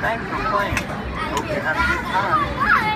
Thanks for playing. Hope you have a good time.